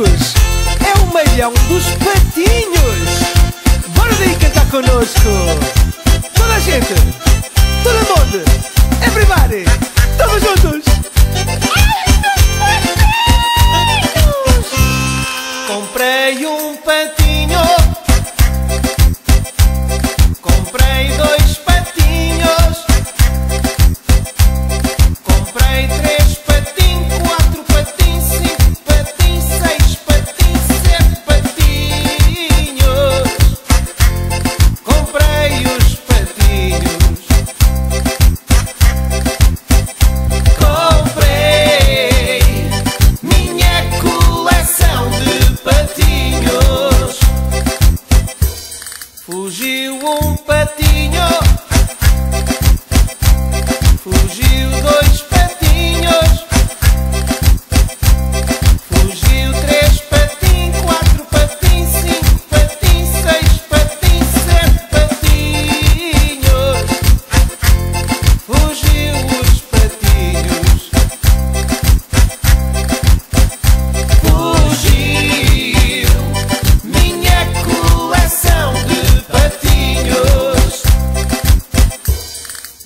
É o meião dos patinhos Bora daí cantar conosco. Toda a gente, todo mundo.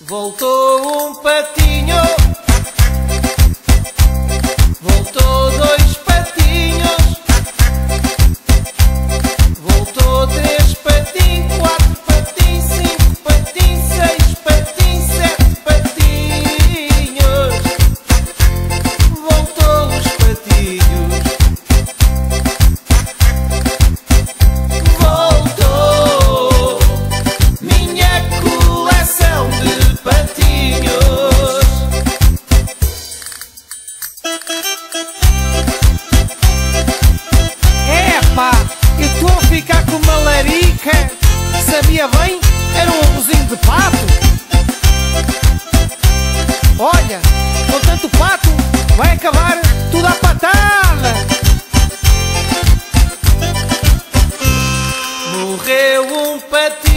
Voltou um patinho. Morreu um patinho.